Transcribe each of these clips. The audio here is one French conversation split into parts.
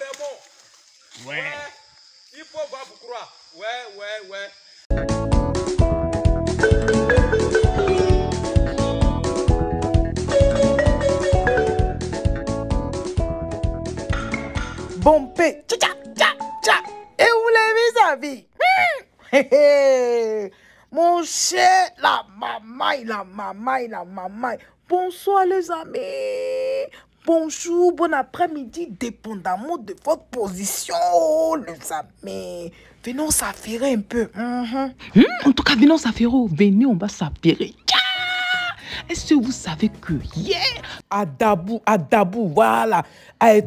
Raymond. Ouais. Il faut voir pour croire. Ouais, ouais, ouais. Bompé. Tcha, tcha, tcha, tcha. Et vous l'avez, mes amis Hmm. Hé, hé. Mon cher, la mamaille, la mamaille, la mamaille. Bonsoir, les amis. Bonjour, bon après-midi, dépendamment de votre position, les amis. Venons s'affairer un peu. Mhm. Hmm, en tout cas, venons s'affairer. Venez, on va s'affairer. Est-ce que vous savez que hier, à Dabou, à Dabou, voilà.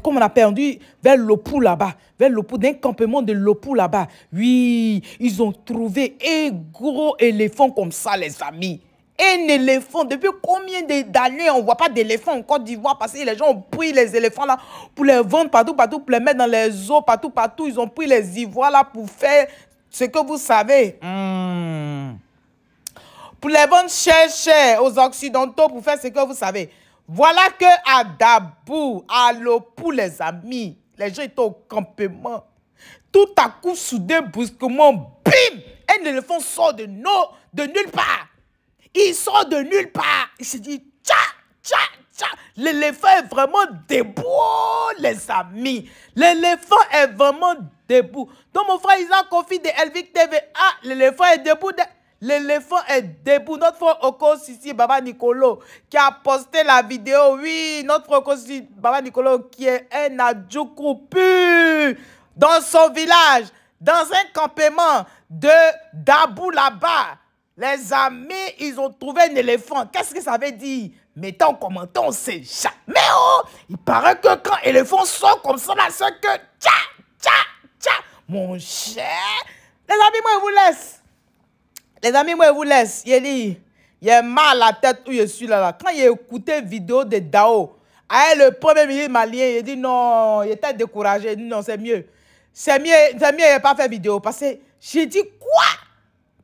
Comme on a perdu vers Lopou là-bas, vers Lopou, d'un campement de Lopou là-bas. Oui, ils ont trouvé un gros éléphant comme ça, les amis. Un éléphant. Depuis combien d'années on ne voit pas d'éléphant en Côte d'Ivoire parce que les gens ont pris les éléphants là pour les vendre partout, partout, pour les mettre dans les eaux, partout, partout. Ils ont pris les ivoires là pour faire ce que vous savez. Hmm pour les vendre cher, cher aux Occidentaux pour faire ce que vous savez. Voilà que à Dabou, à Lopou, les amis, les gens étaient au campement. Tout à coup, soudain, brusquement, bim, un éléphant sort de, de nulle part. Il sort de nulle part. Il se dit, tcha, tcha, tcha. L'éléphant est vraiment debout, les amis. L'éléphant est vraiment debout. Donc, mon frère Isaac Kofi de Elvic TV, ah, l'éléphant est debout. de- L'éléphant est debout. Notre frère Oko Sissi Baba Nicolo qui a posté la vidéo. Oui, notre frère Oko Sissi Baba Nicolo qui est un adjoukou pur dans son village, dans un campement de Dabou là-bas. Les amis, ils ont trouvé un éléphant. Qu'est-ce que ça veut dire? Mettez en commentaire, on sait jamais. Oh, il paraît que quand l'éléphant sort comme ça, là, c'est que tcha, tcha, tcha. Mon cher, les amis, moi, je vous laisse. Les amis, moi, je vous laisse. Il dit, il a mal à la tête où je suis là. là. Quand il a écouté vidéo de Dao, avec le premier ministre malien, il dit non, il était découragé. Il dit non, c'est mieux. C'est mieux, c'est mieux, il n'a pas fait vidéo. Parce que j'ai dit quoi?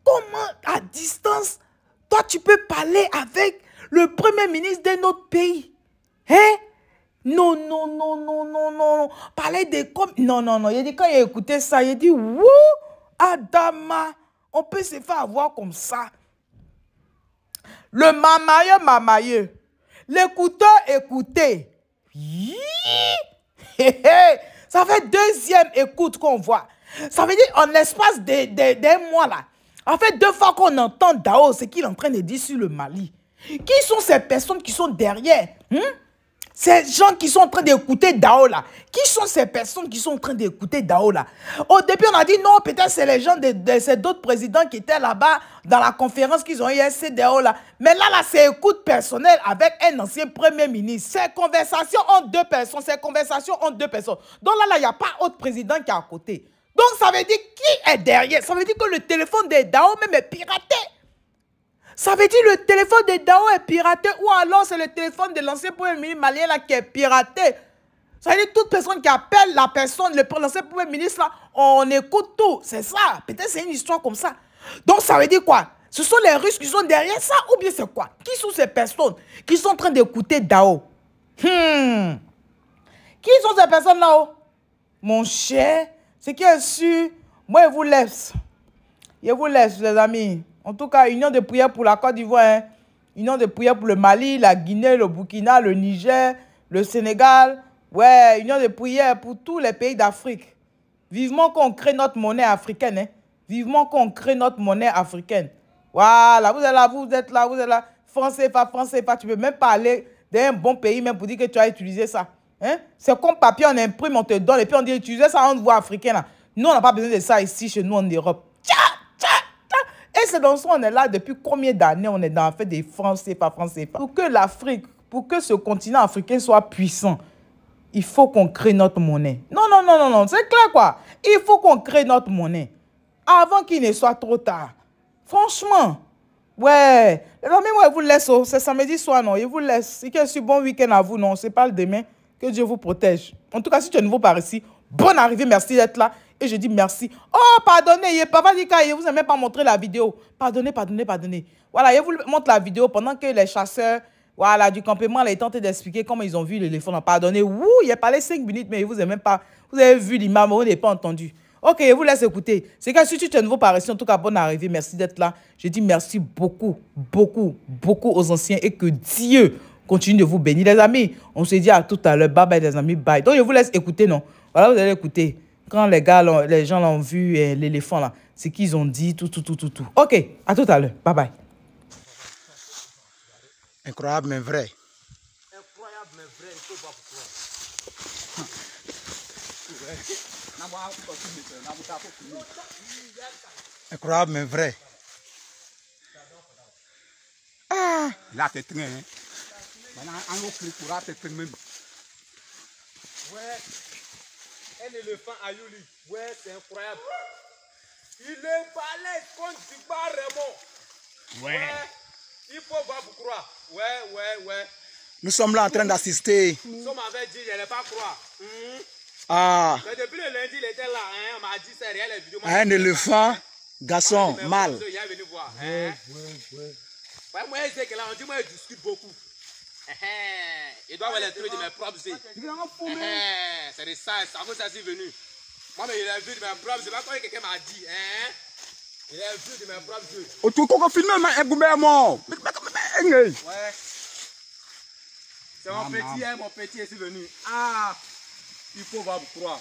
Comment, à distance, toi, tu peux parler avec le premier ministre de notre pays? Hein? Non, non, non, non, non, non. Parler de comme... Non, non, non. Il dit, quand il a écouté ça, il a dit, wouh, Adama, on peut se faire avoir comme ça. Le mamailleux, mamailleux. L'écouteur, hé. Ça fait deuxième écoute qu'on voit. Ça veut dire en l'espace de- de- d'un mois là. En fait, deux fois qu'on entend Dao, c'est qu'il est en train de dire sur le Mali. Qui sont ces personnes qui sont derrière hein? Ces gens qui sont en train d'écouter Dao là. Qui sont ces personnes qui sont en train d'écouter Dao là? Au début, on a dit non, peut-être c'est les gens de, ces d'autres présidents qui étaient là-bas dans la conférence qu'ils ont eu à CDAO là. Mais là, là, c'est écoute personnelle avec un ancien premier ministre. C'est conversation entre deux personnes. C'est conversation entre deux personnes. Donc là, là, il n'y a pas autre président qui est à côté. Donc ça veut dire qui est derrière? Ça veut dire que le téléphone de Dao même est piraté. Ça veut dire le téléphone de Dao est piraté ou alors c'est le téléphone de l'ancien premier ministre malien là qui est piraté. Ça veut dire toute personne qui appelle la personne, l'ancien premier ministre là, on écoute tout. C'est ça. Peut-être c'est une histoire comme ça. Donc ça veut dire quoi? Ce sont les Russes qui sont derrière ça ou bien c'est quoi? Qui sont ces personnes qui sont en train d'écouter Dao? Hmm. Qui sont ces personnes là-haut Mon cher, ce qui est sûr, moi je vous laisse. Je vous laisse, les amis. En tout cas, union de prière pour la Côte d'Ivoire, hein. union de prière pour le Mali, la Guinée, le Burkina, le Niger, le Sénégal. Ouais, union de prière pour tous les pays d'Afrique. Vivement qu'on crée notre monnaie africaine. Hein. Vivement qu'on crée notre monnaie africaine. Voilà, vous êtes là, vous êtes là, vous êtes là. Français, pas français, pas. Tu peux même pas aller d'un bon pays même pour dire que tu as utilisé ça. Hein? C'est comme papier, on imprime, on te donne et puis on dit utiliser ça en voie africaine. Là. Nous, on n'a pas besoin de ça ici chez nous en Europe. Tcha, tcha, tcha. Et c'est dans ça on est là depuis combien d'années on est dans la fait des francs CFA, francs CFA? Pour que l'Afrique, pour que ce continent africain soit puissant, il faut qu'on crée notre monnaie. Non, non, non, non, non, c'est clair quoi. Il faut qu'on crée notre monnaie avant qu'il ne soit trop tard. Franchement, ouais. Les amis, moi, je vous laisse. oh. C'est samedi soir, non. Je vous laisse. Si que bon week-end à vous, non. C'est pas le demain. Que Dieu vous protège. En tout cas, si tu es nouveau par ici, bonne arrivée. Merci d'être là. Et je dis merci. Oh, pardonnez. Il Papa dit qu'il vous a même pas montré la vidéo. Pardonnez, pardonnez, pardonnez. Voilà, je vous montre la vidéo pendant que les chasseurs Voilà, du campement, là, il d'expliquer comment ils ont vu l'éléphant. Pardonnez, ouh, il a parlé 5 minutes, mais vous avez même pas, vous avez vu l'imam, vous n'avez pas entendu. Ok, je vous laisse écouter. C'est que si tu es nouveau par ici, en tout cas, bonne arrivée. Merci d'être là. Je dis merci beaucoup, beaucoup, beaucoup aux anciens et que Dieu continue de vous bénir. Les amis, on se dit à tout à l'heure. Bye bye, les amis. Bye. Donc, je vous laisse écouter, non? Voilà, vous allez écouter. Quand les gars, l'ont- les gens l'ont vu, eh, l'éléphant, là, c'est qu'ils ont dit tout, tout, tout, tout, tout. Ok, à tout à l'heure. Bye bye. Incroyable mais vrai. Incroyable, mais vrai, il faut pas pourquoi. Incroyable mais vrai. Là, t'es train, hein. Maintenant, en haut, pour t'es train même. Ouais, un éléphant à Yuli. Ouais, c'est incroyable. Il est balèze contre Digba Raymond. Ouais. Il faut pas vous croire. Ouais, ouais, ouais. Nous sommes là en train d'assister Comme on avait dit, je n'allais pas croire. Hum. à, Mais depuis le lundi, il était là. Hein. On m'a dit, c'est réel, les vidéos. à un éléphant, garçon, mâle. bon, Il est venu voir. Hein. Ouais, moi, je sais que là, on dit, moi, je discute beaucoup. Il doit avoir les trucs de mes propres yeux. C'est de ça, ça vaut ça, c'est venu. Moi, mais il a vu de mes propres yeux. C'est comme quelqu'un m'a dit. Hein? Il a vu de mes propres yeux. O tu koko filme ma e gube mo. Engey. Ouais. C'est mon petit, hein, mon petit est venu. Ah, il faut pas vous croire.